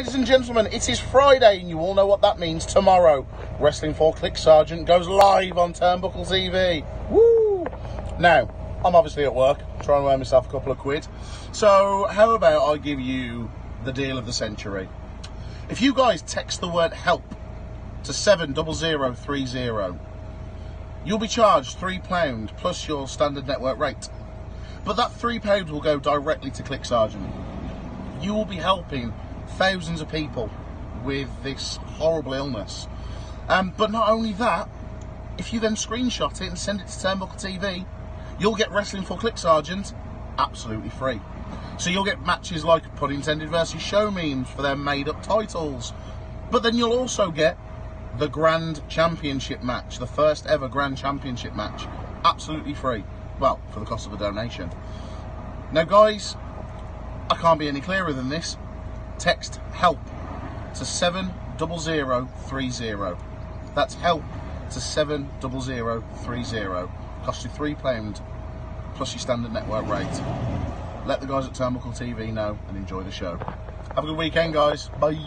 Ladies and gentlemen, it is Friday, and you all know what that means. Tomorrow, Wrestling for CLIC Sargent goes live on Turnbuckle TV. Woo! Now, I'm obviously at work, trying to earn myself a couple of quid. So, how about I give you the deal of the century? If you guys text the word help to 70030, you'll be charged £3 plus your standard network rate. But that £3 will go directly to CLIC Sargent. You will be helping thousands of people with this horrible illness. Um, but not only that, if you then screenshot it and send it to Turnbuckle TV, you'll get Wrestling for CLIC Sargent absolutely free. So you'll get matches like Pun Intended versus Show Memes for their made up titles. But then you'll also get the Grand Championship match, the first ever Grand Championship match, absolutely free. Well, for the cost of a donation. Now, guys, I can't be any clearer than this. Text help to 70030. That's help to 70030. Cost you £3 plus your standard network rate. Let the guys at Turnbuckle TV know and enjoy the show. Have a good weekend, guys. Bye.